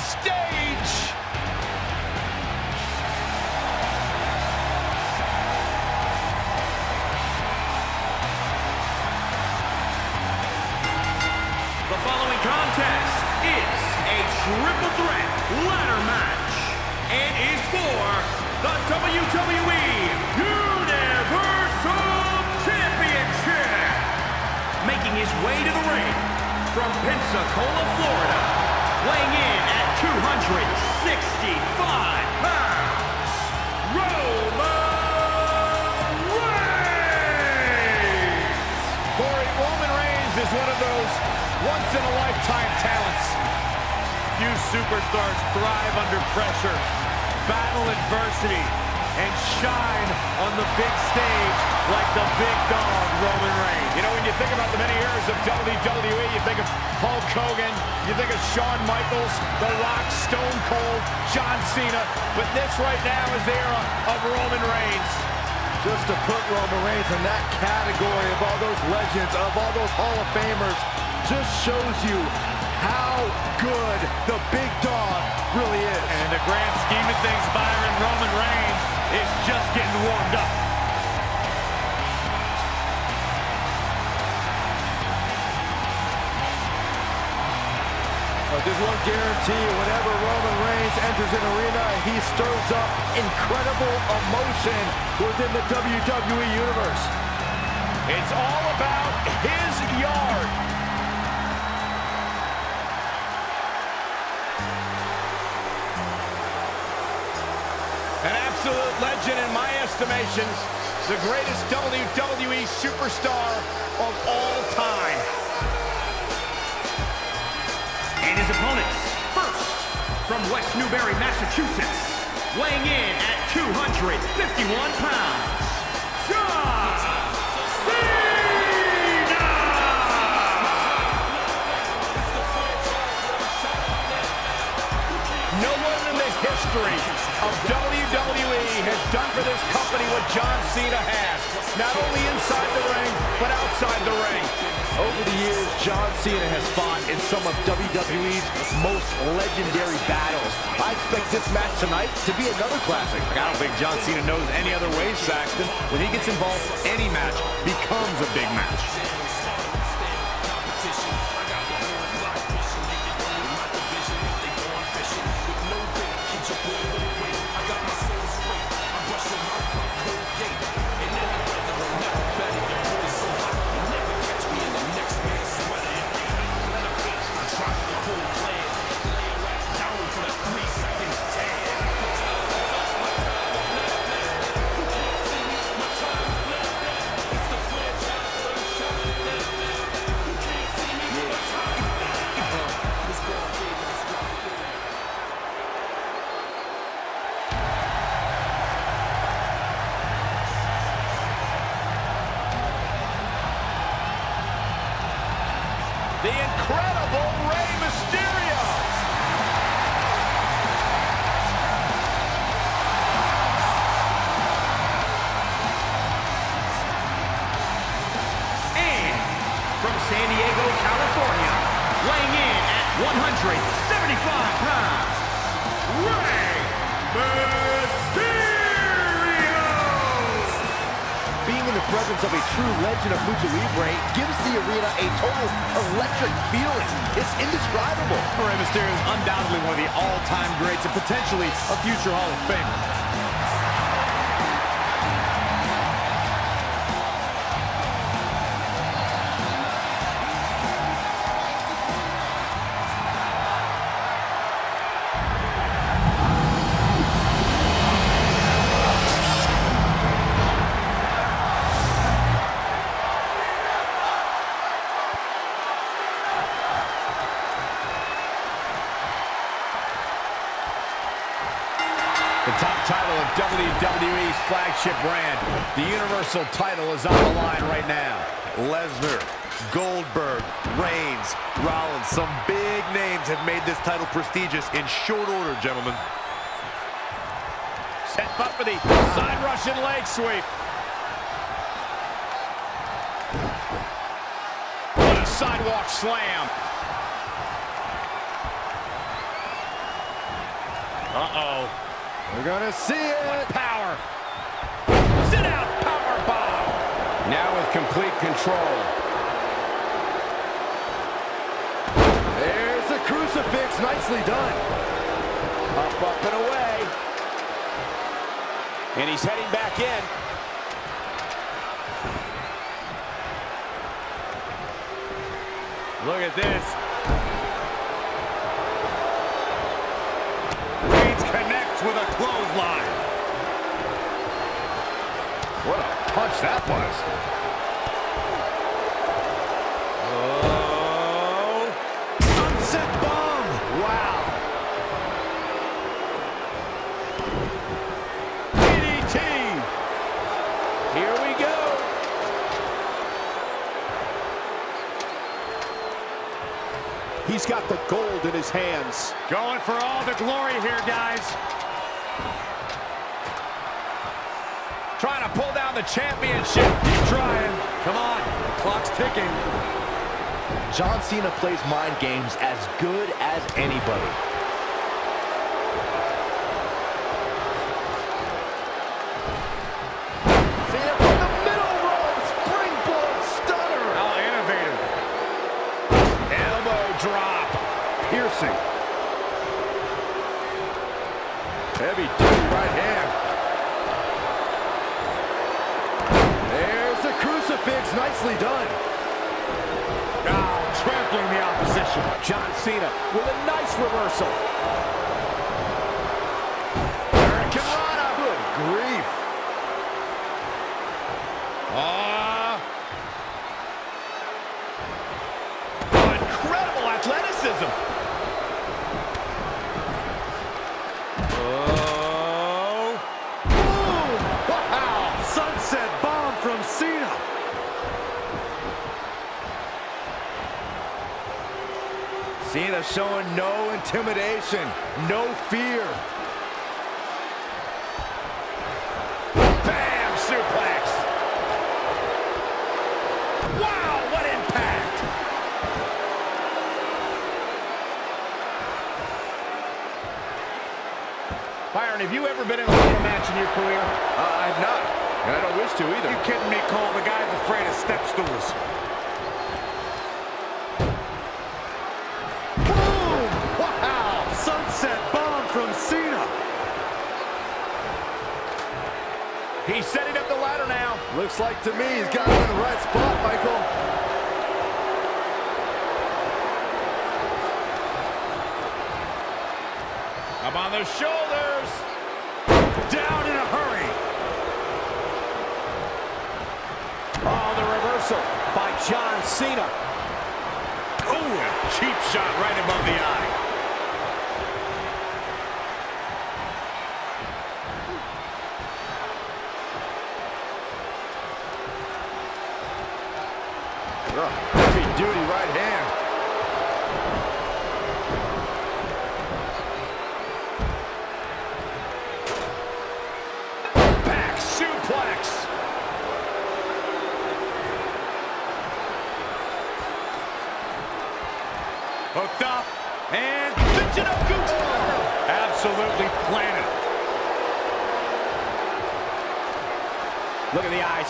stage. The following contest is a triple threat ladder match and is for the WWE Universal Championship. Making his way to the ring from Pensacola, Florida, weighing in at 265 pounds, Roman Reigns! Corey, Roman Reigns is one of those once-in-a-lifetime talents. Few superstars thrive under pressure, battle adversity, and shine on the big stage like the big dog, of WWE, you think of Hulk Hogan, you think of Shawn Michaels, The Rock, Stone Cold, John Cena, but this right now is the era of Roman Reigns. Just to put Roman Reigns in that category of all those legends, of all those Hall of Famers, just shows you how good the big dog really is. And in the grand scheme of things, Byron, Roman Reigns is just getting warmed up. There's one guarantee, whenever Roman Reigns enters an arena, he stirs up incredible emotion within the WWE Universe. It's all about his yard. An absolute legend in my estimations. The greatest WWE superstar of all time. From West Newbury, Massachusetts, weighing in at 251 pounds, John Cena! No one in the history of WWE has done for this company what John Cena has. Not only inside the ring, but outside the ring. Over the years, John Cena has fought in some of WWE's most legendary battles. I expect this match tonight to be another classic. I don't think John Cena knows any other way, Saxton. When he gets involved, any match becomes a big match. 175 pounds, Rey Mysterio! Being in the presence of a true legend of Lucha Libre gives the arena a total electric feeling. It's indescribable. Rey Mysterio is undoubtedly one of the all-time greats and potentially a future Hall of Famer. Flagship brand, the Universal title is on the line right now. Lesnar, Goldberg, Reigns, Rollins. Some big names have made this title prestigious in short order, gentlemen. Set up for the side Russian leg sweep. What a sidewalk slam. Uh-oh. We're gonna see it. Now with complete control. There's the crucifix. Nicely done. Up, up, and away. And he's heading back in. Look at this. Punch that was. Oh. Sunset bomb. Wow. DDT. Here we go. He's got the gold in his hands. Going for all the glory here, guys. The championship. Keep trying. Come on. The clock's ticking. John Cena plays mind games as good as anybody. The crucifix, nicely done. Now trampling the opposition. John Cena with a nice reversal. Cena showing no intimidation, no fear. Bam! Suplex. Wow, what impact! Byron, have you ever been in a match in your career? Uh, I've not, and I don't wish to either. You kidding me, Cole? The guy's afraid of step stools. He's setting up the ladder now. Looks like to me he's got him in the right spot, Michael. Up on the shoulders. Down in a hurry. Oh, the reversal by John Cena. Ooh, a cheap shot right above the eye.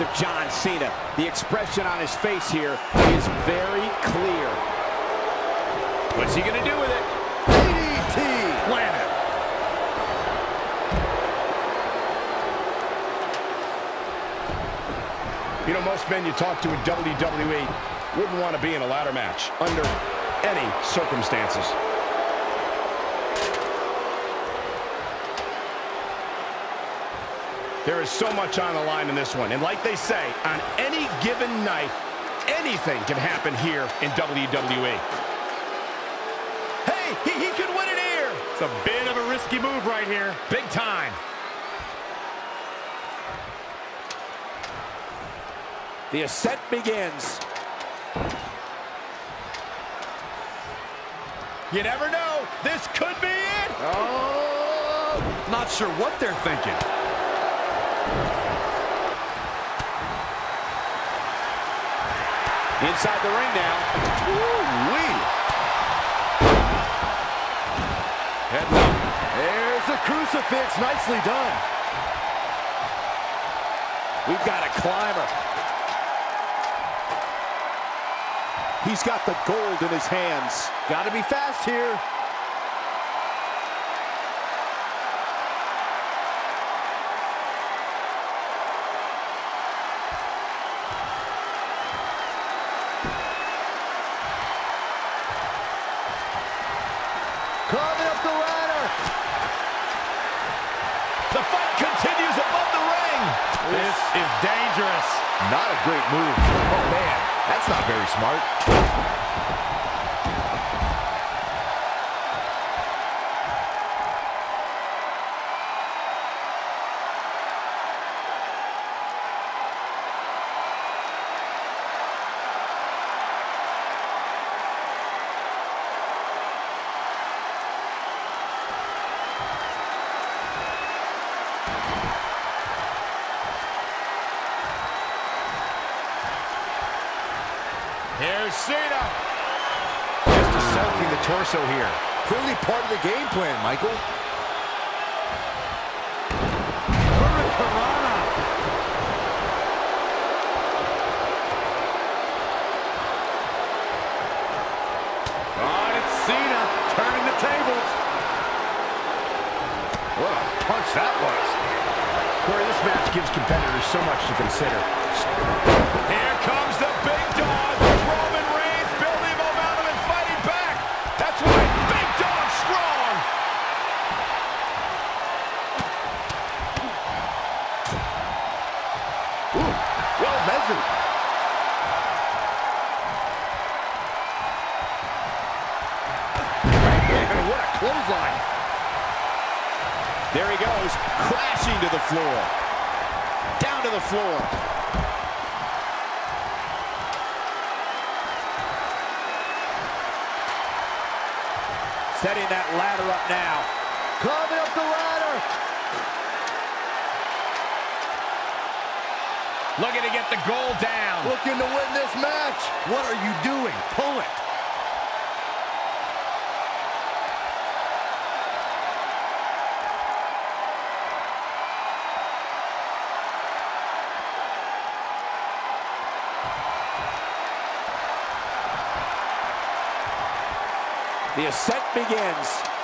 Of John Cena. The expression on his face here is very clear. What's he going to do with it? DDT. Planted. You know, most men you talk to in WWE wouldn't want to be in a ladder match under any circumstances. There is so much on the line in this one. And like they say, on any given night, anything can happen here in WWE. Hey, he, he could win it here. It's a bit of a risky move right here. Big time. The ascent begins. You never know. This could be it. Oh, Not sure what they're thinking. Inside the ring now. Heads up. There's the crucifix, nicely done. We've got a climber. He's got the gold in his hands. Got to be fast here. Climbing up the ladder. The fight continues above the ring. This is dangerous. Not a great move. Oh, man. That's not very smart. Torso here. Clearly part of the game plan, Michael. What a punch that was. Corey, this match gives competitors so much to consider. Man, what a clothesline. There he goes, crashing to the floor. Down to the floor. Setting that ladder up now. Climbing up the ladder. Looking to get the goal down. Looking to win this match. What are you doing? Pull it. The ascent begins.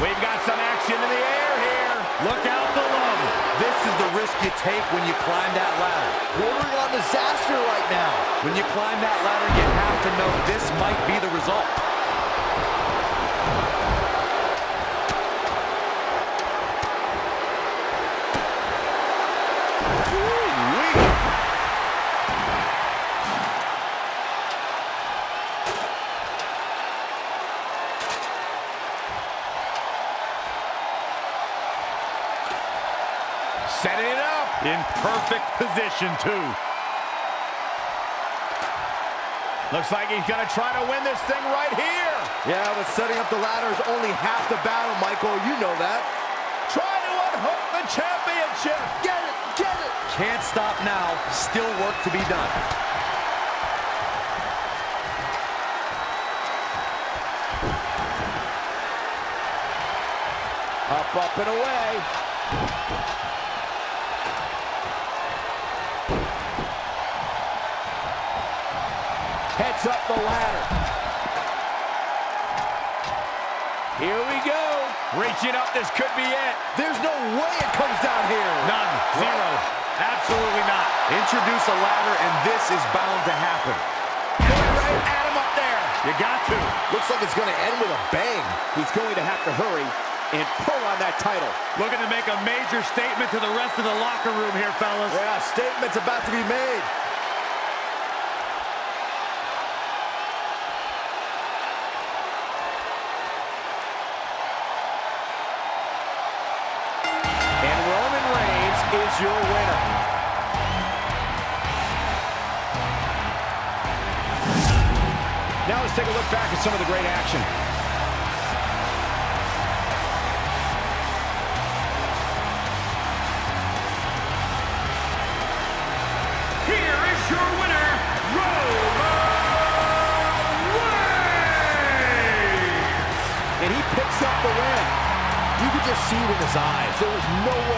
We've got some action in the air here. Look out below. This is the risk you take when you climb that ladder. Bordering on disaster right now. When you climb that ladder, you have to know this might be the result. Setting it up. In perfect position, too. Looks like he's going to try to win this thing right here. Yeah, but setting up the ladder is only half the battle, Michael. You know that. Try to unhook the championship. Get it, get it. Can't stop now. Still work to be done. Up, up, and away. The ladder. Here we go. Reaching up, this could be it. There's no way it comes down here. None. Zero. Absolutely not. Introduce a ladder, and this is bound to happen. Going right at him up there. You got to. Looks like it's going to end with a bang. He's going to have to hurry and pull on that title. Looking to make a major statement to the rest of the locker room here, fellas. Yeah, statement's about to be made. Is your winner. Now let's take a look back at some of the great action. Here is your winner, Roman Reigns. and he picks up the win. You could just see it in his eyes. There was no way